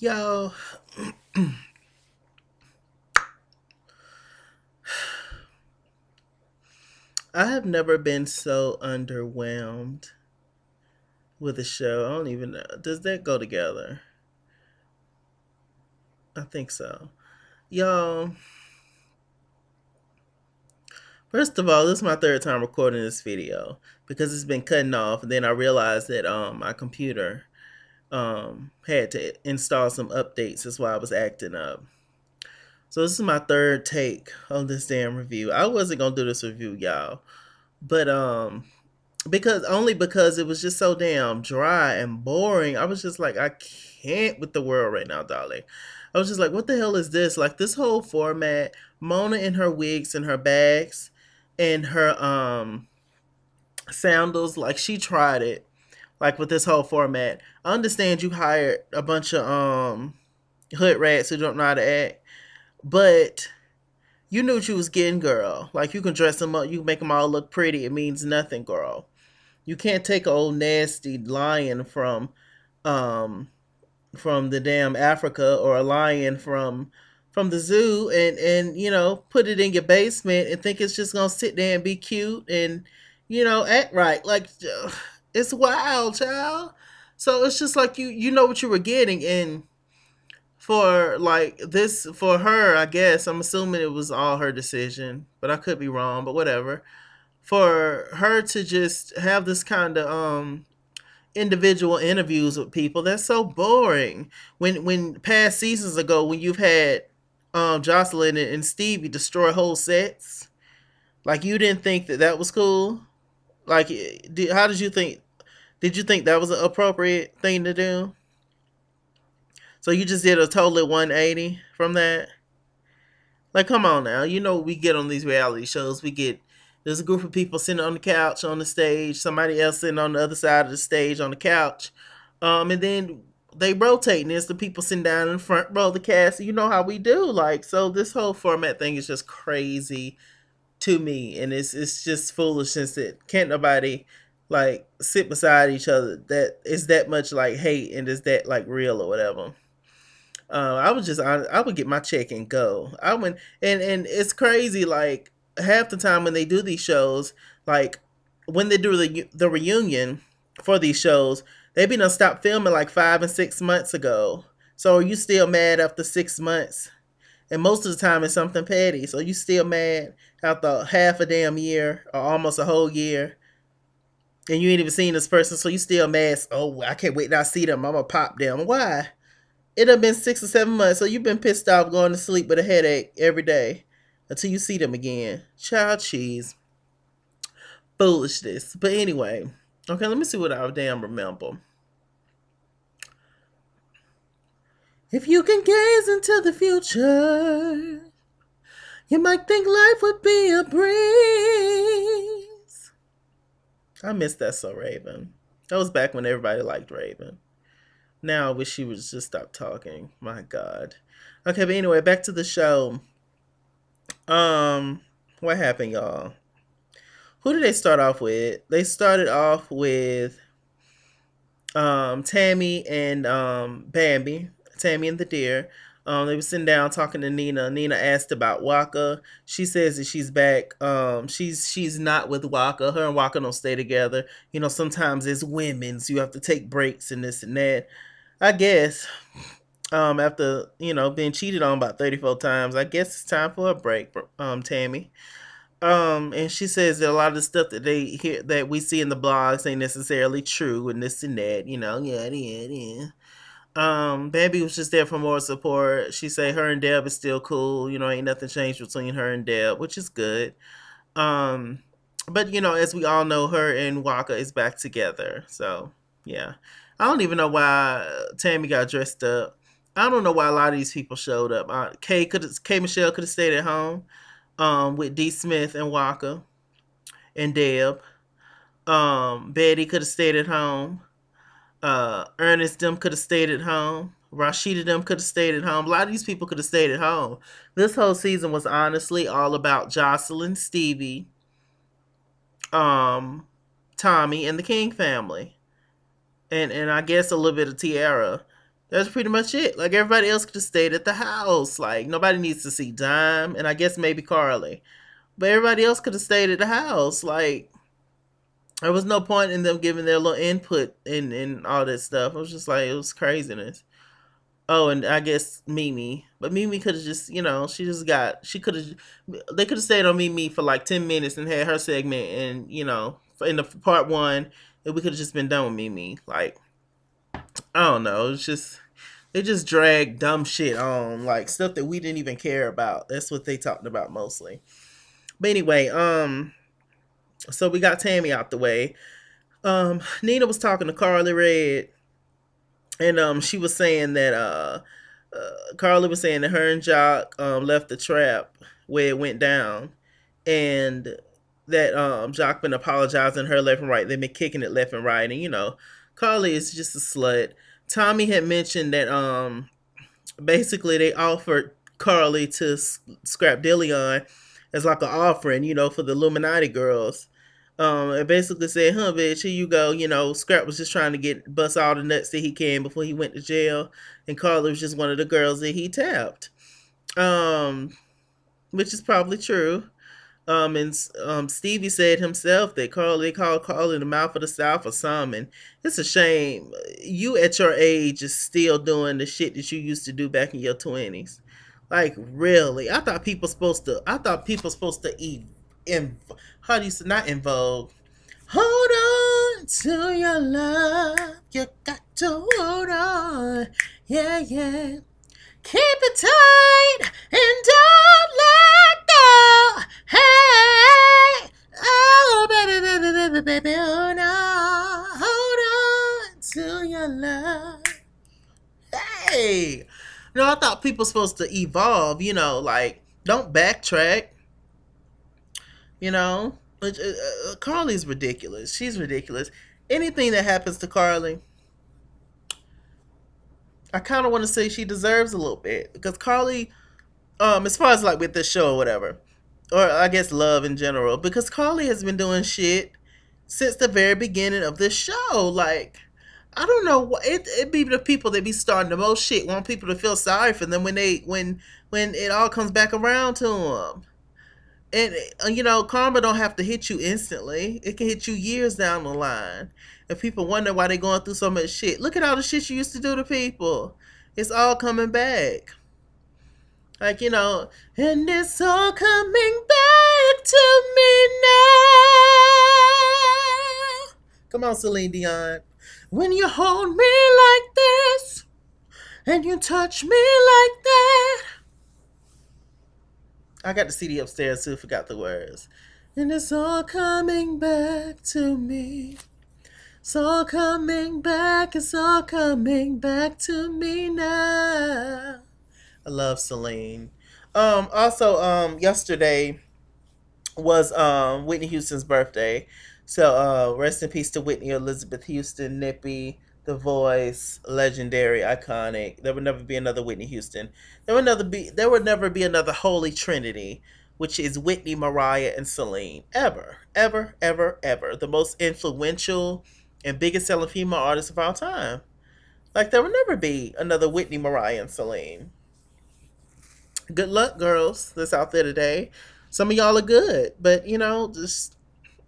Yo, I have never been so underwhelmed with a show. I don't even know. Does that go together? I think so. Yo, first of all, this is my third time recording this video because it's been cutting off. And then I realized that um my computer um had to install some updates. That's why I was acting up. So this is my third take on this damn review. I wasn't gonna do this review, y'all, but um because only because it was just so damn dry and boring. I was just like, I can't with the world right now, darling. I was just like, what the hell is this? Like this whole format, Mona in her wigs and her bags and her um sandals, like she tried it, like with this whole format. I understand you hired a bunch of um hood rats who don't know how to act, but you knew what you was getting, girl. Like you can dress them up, you can make them all look pretty. It means nothing, girl. You can't take an old nasty lion from um from the damn Africa or a lion from from the zoo and and you know put it in your basement and think it's just gonna sit there and be cute and you know act right like it's wild child. So it's just like you you know what you were getting and for like this for her i guess i'm assuming it was all her decision but i could be wrong but whatever. For her to just have this kind of um individual interviews with people that's so boring. When when past seasons ago when you've had um joseline and stevie destroy whole sets like you didn't think that that was cool? Like did, how did you think did you think that was an appropriate thing to do so you just did a totally 180 from that like come on now you know we get on these reality shows we get there's a group of people sitting on the couch on the stage, somebody else sitting on the other side of the stage on the couch. Um, and then they rotate, and there's the people sitting down in front row the cast. You know how we do. Like, so this whole format thing is just crazy to me. And it's it's just foolishness that can't nobody like sit beside each other that is that much like hate and is that like real or whatever. Uh, I would just I, I would get my check and go. I went and and it's crazy like half the time when they do these shows, like when they do the the reunion for these shows, they be done stop filming like five and six months ago. So are you still mad after six months? And most of the time it's something petty. So you still mad after half a damn year or almost a whole year. And you ain't even seen this person, so you still mad. Oh, I can't wait till I see them. I'm gonna pop them. Why? It have been six or seven months, so you've been pissed off going to sleep with a headache every day until you see them again. Child cheese. Foolishness. But anyway, okay, let me see what I damn remember. If you can gaze into the future, you might think life would be a breeze. I miss that so Raven. That was back when everybody liked Raven. Now I wish she would just stop talking. My God. Okay, but anyway, back to the show. Um, what happened, y'all? Who did they start off with? They started off with um Tammy and um Bambi, Tammy and the deer. Um, they were sitting down talking to Nina. Nina asked about Waka. She says that she's back. Um, she's she's not with Waka. Her and Waka don't stay together. You know, sometimes it's women's. You have to take breaks and this and that. I guess um, after you know being cheated on about 34 times i guess it's time for a break um, tammy um, and she says that a lot of the stuff that they hear that we see in the blogs ain't necessarily true and this and that you know yeah yeah yeah um Bambi was just there for more support. She say her and Deb is still cool, you know, ain't nothing changed between her and Deb, which is good. Um but you know, as we all know, her and Waka is back together. So yeah. I don't even know why Tammy got dressed up. I don't know why a lot of these people showed up. Uh, Kay could K Michelle could have stayed at home um, with D Smith and Waka and Deb. Um, Betty could have stayed at home. Uh, Ernest them could have stayed at home. Rasheeda them could have stayed at home. A lot of these people could have stayed at home. This whole season was honestly all about Joseline, Stevie, um, Tommy, and the King family, and and I guess a little bit of Tiarra That's pretty much it. Like everybody else could have stayed at the house. Like nobody needs to see Dime, and I guess maybe Karlie, but everybody else could have stayed at the house. Like there was no point in them giving their little input in in all that stuff. It was just like it was craziness. Oh, and I guess Mimi, but Mimi could have just, you know, she just got, she could have, they could have stayed on Mimi for like ten minutes and had her segment, and you know, in the part one, we could have just been done with Mimi. Like, I don't know, it's just they just drag dumb shit on, like stuff that we didn't even care about. That's what they talked about mostly. But anyway, um, so we got Tammy out the way. Um, Nina was talking to Karlie Redd, and um, she was saying that uh, uh Karlie was saying that her and Joc um left the trap where it went down, and that um Joc been apologizing her left and right. They've been kicking it left and right, and you know, Karlie is just a slut. Tommy had mentioned that um basically they offered Karlie to scrap Dillon as like an offering, you know, for the Illuminati girls. Um, and basically said, "Huh, bitch, here you go." You know, Scrap was just trying to get bust all the nuts that he can before he went to jail, and Karlie was just one of the girls that he tapped. Um, which is probably true. Um, and um, Stevie said himself that Carl they call Karlie the mouth of the South or something. It's a shame you at your age is still doing the shit that you used to do back in your twenties. Like really, I thought people supposed to. I thought people supposed to eat in. How do you say not in vogue? Hold on to your love. You got to hold on. Yeah, yeah. Keep it tight and don't let go. Hey, oh baby, baby, baby, baby, oh no, hold on to your love. Hey, you know, I thought people supposed to evolve. You know, like don't backtrack. You know, uh, uh, Karlie's ridiculous. She's ridiculous. Anything that happens to Karlie, I kind of want to say she deserves a little bit because Karlie, um, as far as like with this show or whatever, or I guess love in general, because Karlie has been doing shit since the very beginning of this show. Like, I don't know it it be the people that be starting the most shit want people to feel sorry for them when they when when it all comes back around to them. And uh, you know, karma don't have to hit you instantly. It can hit you years down the line and people wonder why they're going through so much shit. Look at all the shit you used to do to people. It's all coming back. Like, you know, and it's all coming back to me now. Come on, Celine Dion. When you hold me like this and you touch me like that. I got the CD upstairs too, forgot the words. And it's all coming back to me. It's all coming back, it's all coming back to me now. I love Celine. Um, also, um, yesterday was um Whitney Houston's birthday. So uh rest in peace to Whitney Elizabeth Houston, Nippy, the voice, legendary, iconic. There would never be another Whitney Houston. There would never be there would never be another Holy Trinity, which is Whitney, Mariah, and Celine. Ever. Ever, ever, ever. The most influential and biggest selling female artist of all time. Like there will never be another Whitney, Mariah, and Celine. Good luck, girls that's out there today. Some of y'all are good, but you know, just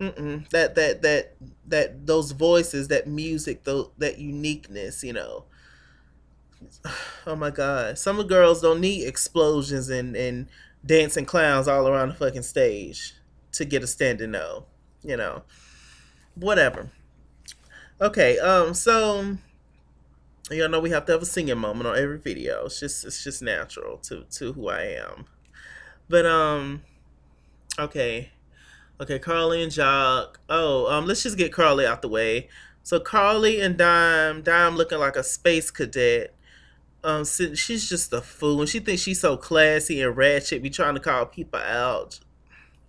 mm-mm, that that that that those voices, that music, the, that uniqueness, you know. Oh my God, some of girls don't need explosions and and dancing clowns all around the fucking stage to get a standing no, you know. Whatever. Okay, um, so you know we have to have a singing moment on every video. It's just it's just natural to to who I am. But um, okay, okay, Karlie and Joc. Oh, um, let's just get Karlie out the way. So Karlie and Dime, Dime looking like a space cadet. Um, she's just a fool, and she thinks she's so classy and ratchet. Be trying to call people out.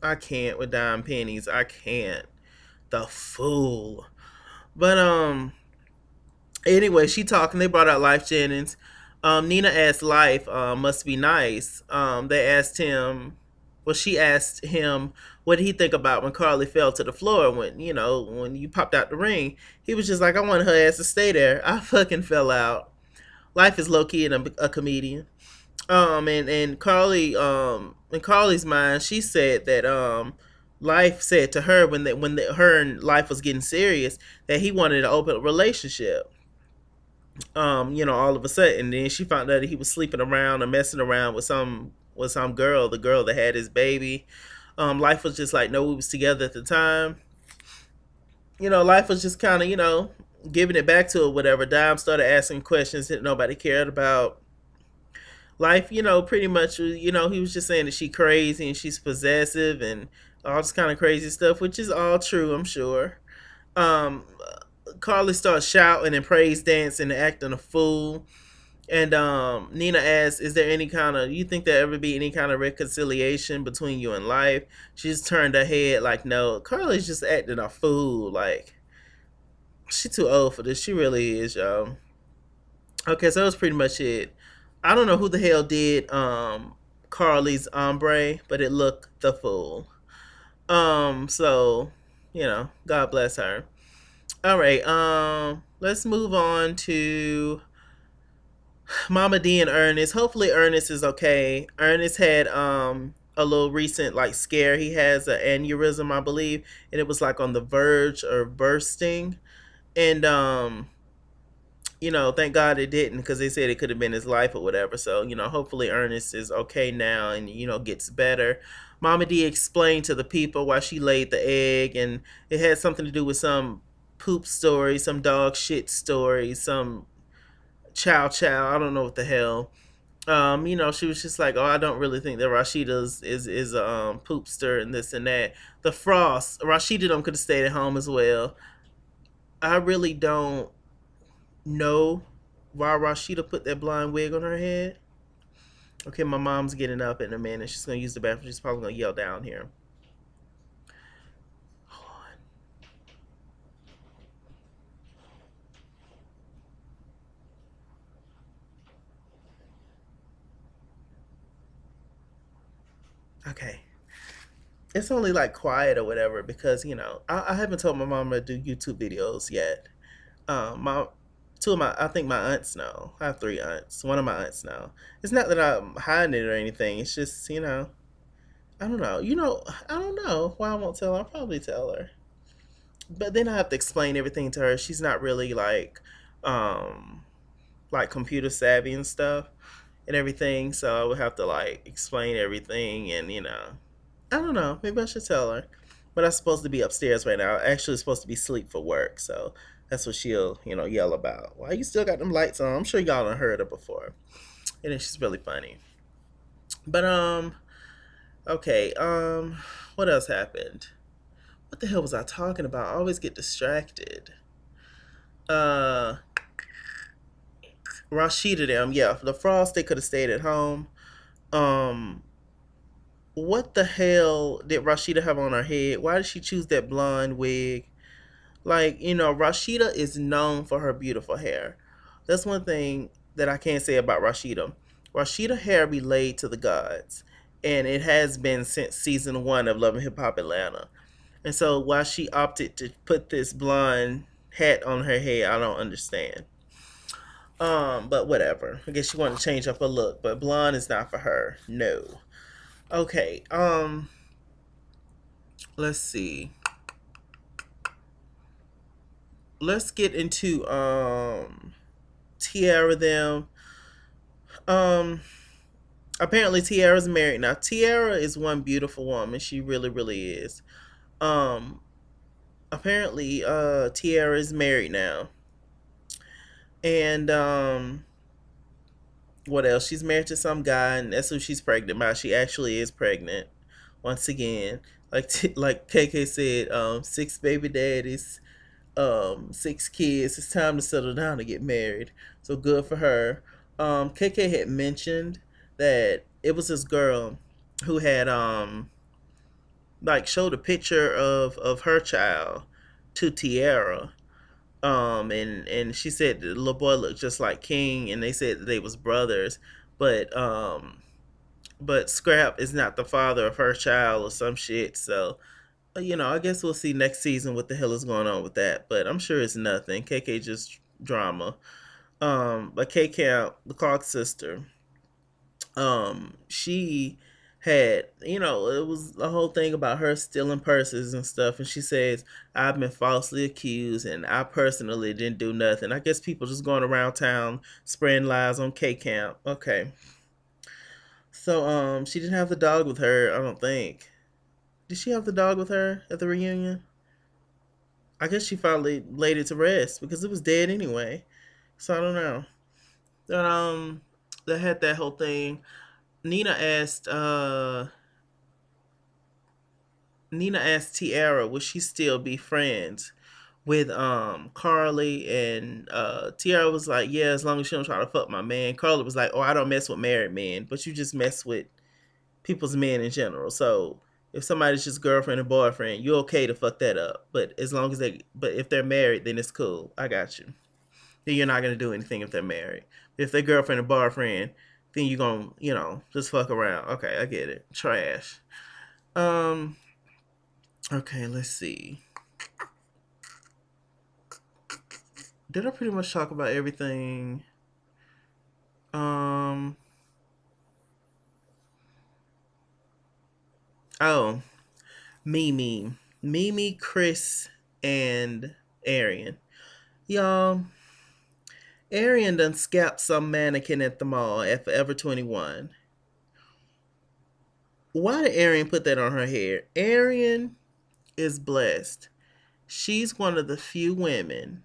I can't with Dime pennies. I can't. The fool. But um, anyway, she talking. They brought out Life Jennings. Um, Nina asked Life, uh, "Must be nice." Um, they asked him. Well, she asked him what he think about when Karlie fell to the floor when you know when you popped out the ring. He was just like, "I wanted her ass to stay there." I fucking fell out Life is low key and a, a comedian. Um, and and Karlie, um, in Karlie's mind, she said that um, Life said to her when that when the, her and Life was getting serious that he wanted to open a relationship. Um, you know, all of a sudden, then she found out that he was sleeping around or messing around with some with some girl, the girl that had his baby. Um, Life was just like, no, we was together at the time. You know, Life was just kind of, you know, giving it back to her, whatever. Dime started asking questions that nobody cared about. Life, you know, pretty much, you know, he was just saying that she crazy and she's possessive and all this kind of crazy stuff, which is all true, I'm sure. Um, Karlie starts shouting and praise dancing and acting a fool. And um, Nina asks, "Is there any kind of you think there ever be any kind of reconciliation between you and life?" She's turned her head like, "No." Karlie's just acting a fool. Like, she too old for this. She really is, y'all. Okay, so that was pretty much it. I don't know who the hell did um Karlie's ombre, but it looked the fool. Um, so you know, God bless her. All right, um, let's move on to Momma Dee and Ernest. Hopefully Ernest is okay. Ernest had um a little recent like scare. He has an aneurysm, I believe, and it was like on the verge of bursting. And um you know, thank God it didn't because they said it could have been his life or whatever. So, you know, hopefully Ernest is okay now and, you know, gets better. Momma Dee explained to the people why she laid the egg, and it had something to do with some poop story, some dog shit story, some chow chow. I don't know what the hell. Um, you know, she was just like, "Oh, I don't really think that Rasheeda's is is a um, poopster and this and that." The Frost, Rasheeda them could have stayed at home as well. I really don't know why Rasheeda put that blind wig on her head. Okay, my mom's getting up in a minute. She's gonna use the bathroom. She's probably gonna yell down here. Okay. It's only like quiet or whatever because you know I, I haven't told my mom to do YouTube videos yet. Um, my two of my I think my aunts know. I have three aunts. One of my aunts know. It's not that I'm hiding it or anything. It's just you know I don't know. You know I don't know why I won't tell her. I'll probably tell her. But then I have to explain everything to her. She's not really like um like computer savvy and stuff and everything. So I would have to like explain everything and you know I don't know. Maybe I should tell her. But I'm supposed to be upstairs right now. Actually, supposed to be asleep for work. So that's what she'll, you know, yell about. Why you still got them lights on? I'm sure y'all done heard her before. And then she's really funny. But um, okay, um, what else happened? What the hell was I talking about? I always get distracted. Uh, Rasheeda them, yeah. The frost, they could have stayed at home. Um, what the hell did Rasheeda have on her head? Why did she choose that blonde wig? Like, you know, Rasheeda is known for her beautiful hair. That's one thing that I can't say about Rasheeda. Rasheeda hair be laid to the gods. And it has been since season one of Love and Hip Hop Atlanta. And so why she opted to put this blonde hat on her head, I don't understand. Um, but whatever. I guess she wanted to change up her look, but blonde is not for her. No. Okay. Um let's see let's get into um Tiarra them. Um apparently Tiarra's married now. Tiarra is one beautiful woman. She really, really is. Um apparently uh Tiarra is married now. And um what else? She's married to some guy and that's who she's pregnant by. She actually is pregnant once again. Like like KK said, um six baby daddies um, six kids. It's time to settle down and get married. So good for her. Um, KK had mentioned that it was this girl who had um like showed a picture of of her child to Tiarra. Um and and she said the little boy looked just like King and they said they was brothers, but um but Scrap is not the father of her child or some shit. So you know, I guess we'll see next season what the hell is going on with that. But I'm sure it's nothing. KK just drama. Um, but K Camp, the Clark sister, um, she had, you know, it was the whole thing about her stealing purses and stuff. And she says, I've been falsely accused and I personally didn't do nothing. I guess people just going around town spreading lies on K Camp. Okay. So, um, she didn't have the dog with her, I don't think. Did she have the dog with her at the reunion? I guess she finally laid it to rest because it was dead anyway. So I don't know. But, um, they had that whole thing. Nina asked, uh, Nina asked Tiarra, would she still be friends with um Karlie? And uh Tiarra was like, yeah, as long as she don't try to fuck my man. Karlie was like, oh, I don't mess with married men, but you just mess with people's men in general. So if somebody's just girlfriend and boyfriend, you're okay to fuck that up. But as long as they, but if they're married, then it's cool. I got you. Then you're not gonna do anything if they're married. If they're girlfriend and boyfriend, then you're gonna, you know, just fuck around. Okay, I get it. Trash. Um. Okay, let's see. Did I pretty much talk about everything? Um. Oh, Mimi, Mimi, Chris, and Ariane. Y'all, Ariane done scalped some mannequin at the mall at Forever 21. Why did Ariane put that on her hair? Ariane is blessed. She's one of the few women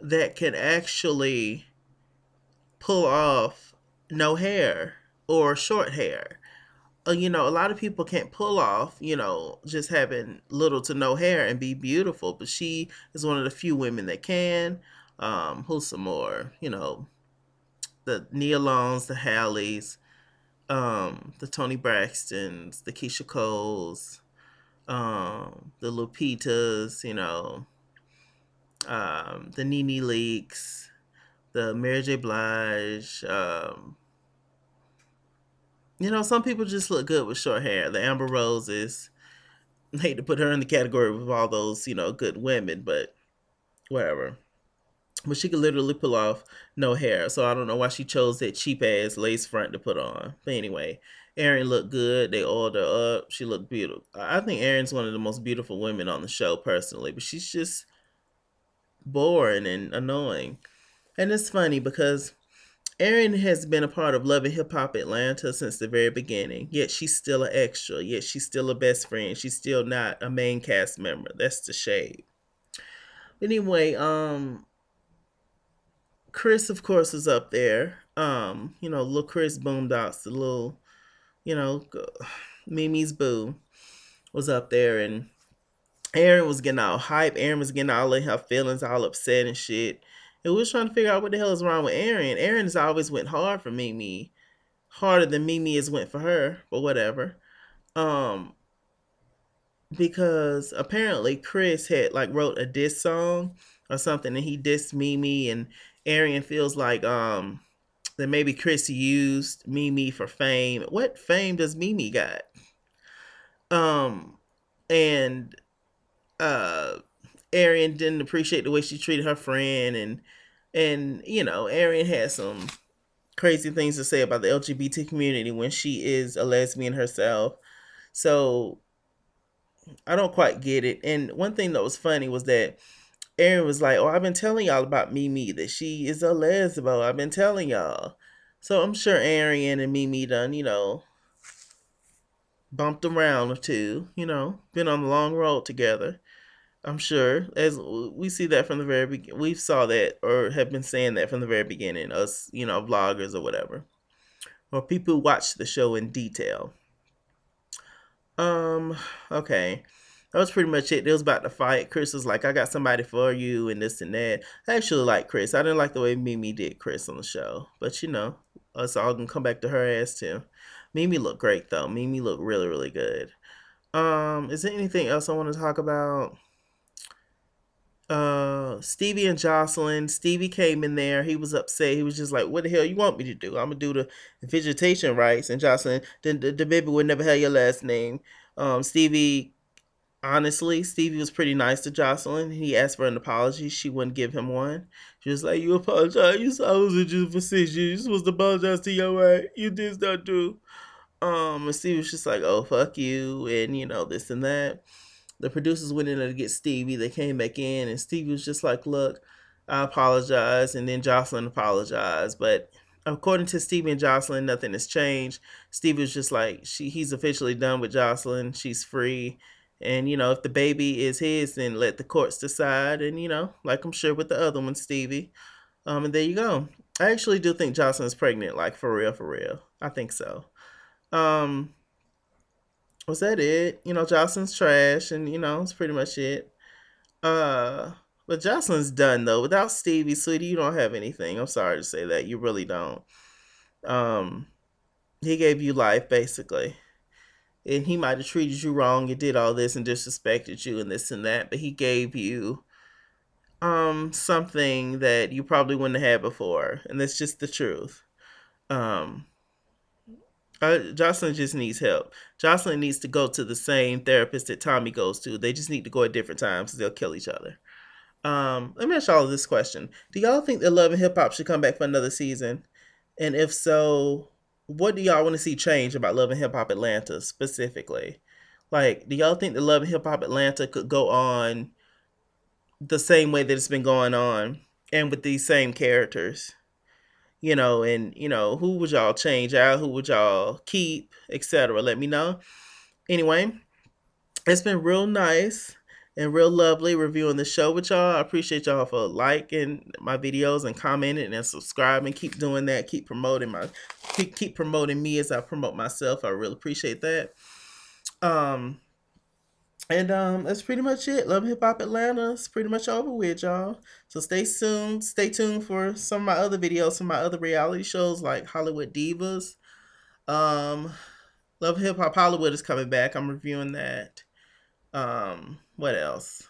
that can actually pull off no hair or short hair uh, you know, a lot of people can't pull off, you know, just having little to no hair and be beautiful, but she is one of the few women that can. Um, who's some more? You know, the Nia the Halleys, um, the Toni Braxtons, the Keyshia Coles, um, the Lupitas, you know, um, the NeNe Leakes, the Mary J. Blige, um, you know, some people just look good with short hair. The Amber Roses. I hate to put her in the category with all those, you know, good women, but whatever. But she could literally pull off no hair. So I don't know why she chose that cheap ass lace front to put on. But anyway, Erin looked good. They oiled her up. She looked beautiful. I think Erin's one of the most beautiful women on the show personally, but she's just boring and annoying. And it's funny because Erin has been a part of Love and Hip Hop Atlanta since the very beginning. Yet she's still an extra. Yet she's still a best friend. She's still not a main cast member. That's the shade. Anyway, um, Chris, of course, is up there. Um, you know, little Chris Boondocks, the little, you know, Mimi's boo was up there, and Aaron was getting all hype. Aaron was getting all in her feelings, all upset and shit. And we was trying to figure out what the hell is wrong with Aaron. Has always went hard for Mimi. Harder than Mimi has went for her, but whatever. Um because apparently Chris had like wrote a diss song or something and he dissed Mimi and Ariane feels like um that maybe Chris used Mimi for fame. What fame does Mimi got? Um and uh Ariane didn't appreciate the way she treated her friend and and you know, Ariane has some crazy things to say about the LGBT community when she is a lesbian herself. So I don't quite get it. And one thing that was funny was that Ariane was like, "Oh, I've been telling y'all about Mimi that she is a lesbo. I've been telling y'all." So I'm sure Ariane and Mimi done, you know, bumped around or two, you know, been on the long road together. I'm sure, as we see that from the very beginning, we saw that or have been saying that from the very beginning. Us, you know, vloggers or whatever, or people who watch the show in detail. Um, okay, that was pretty much it. It was about the fight. Chris was like, "I got somebody for you," and this and that. I actually like Chris. I didn't like the way Mimi did Chris on the show, but you know, us all gonna come back to her ass too. Mimi looked great though. Mimi looked really, really good. Um, is there anything else I want to talk about? uh Stevie and Joseline. Stevie came in there. He was upset. He was just like, "What the hell you want me to do? I'm gonna do the vegetation rights." And Joseline, then the, the baby would never have your last name. Um, Stevie honestly, Stevie was pretty nice to Joseline. He asked for an apology. She wouldn't give him one. She was like, "You apologize. You said I was with you for six years. You're supposed to apologize to your wife. You did not do." Um, and Stevie was just like, "Oh, fuck you," and you know this and that. The producers went in there to get Stevie. They came back in, and Stevie was just like, "Look, I apologize," and then Joseline apologized, but according to Stevie and Joseline, nothing has changed. Stevie was just like, she he's officially done with Joseline. She's free and, you know, if the baby is his, then let the courts decide. And, you know, like I'm sure with the other one, Stevie. Um, and there you go. I actually do think Joseline's pregnant, like for real, for real. I think so. Um, was that it? You know, Joseline's trash, and you know, it's pretty much it. Uh, but Joseline's done though. Without Stevie, sweetie, you don't have anything. I'm sorry to say that. You really don't. Um, he gave you life, basically and he might have treated you wrong and did all this and disrespected you and this and that, but he gave you um something that you probably wouldn't have had before, and that's just the truth. Um uh, Joseline just needs help. Joseline needs to go to the same therapist that Tommy goes to. They just need to go at different times because they'll kill each other. Um, let me ask y'all this question: Do y'all think that Love and Hip Hop should come back for another season? And if so, what do y'all want to see change about Love and Hip Hop Atlanta specifically? Like, do y'all think the Love and Hip Hop Atlanta could go on the same way that it's been going on and with these same characters? You know, and you know, who would y'all change out? Who would y'all keep, etc. Let me know. Anyway, it's been real nice and real lovely reviewing the show with y'all. I appreciate y'all for liking my videos and commenting and subscribing. Keep doing that. Keep promoting my keep, promoting me as I promote myself. I really appreciate that. Um and um that's pretty much it. Love Hip Hop Atlanta. It's pretty much over with, y'all. So stay tuned. Stay tuned for some of my other videos, some of my other reality shows like Hollywood Divas. Um Love Hip Hop Hollywood is coming back. I'm reviewing that. Um what else?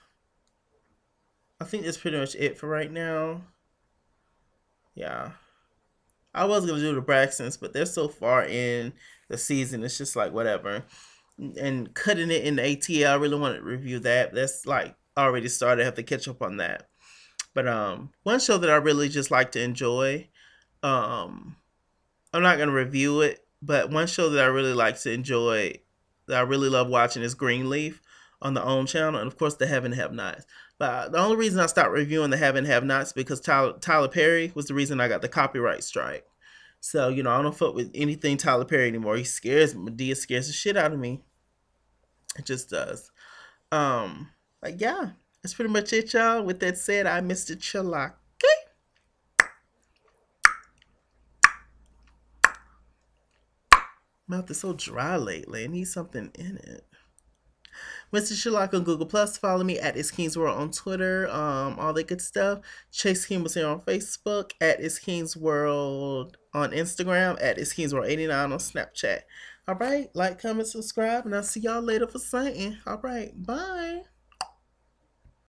I think that's pretty much it for right now. Yeah. I was gonna do the Braxtons, but they're so far in the season, it's just like whatever. And cutting it in the ATL, I really want to review that. That's like already started. I have to catch up on that. But um, one show that I really just like to enjoy, um, I'm not gonna review it, but one show that I really like to enjoy, that I really love watching is Greenleaf on the OWN channel, and of course the Have and Have Nots. But the only reason I stopped reviewing the Have and Have Nots because Tyler, Tyler Perry was the reason I got the copyright strike. So you know I don't fuck with anything Tyler Perry anymore. He scares Madea scares the shit out of me. It just does. Um, but yeah, that's pretty much it, y'all. With that said, I missed Mr. Chalaki. Mouth is so dry lately. I need something in it. Mr. Sherlock on Google Plus. Follow me at Is King's World on Twitter. Um, all that good stuff. Chase King was here on Facebook. At Is King's World on Instagram. At Is King's World 89 on Snapchat. All right. Like, comment, subscribe, and I'll see y'all later for something. All right. Bye.